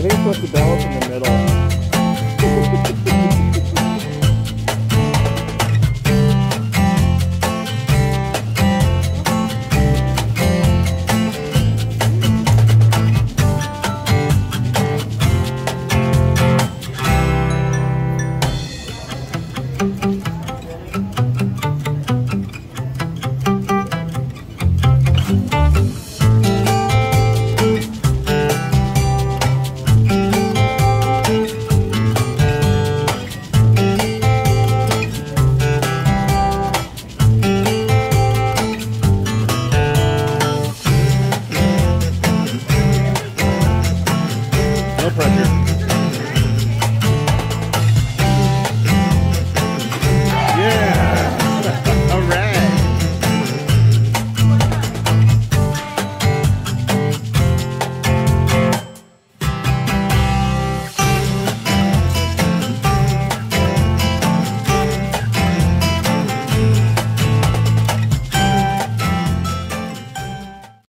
I think it's supposed to balance in the middle.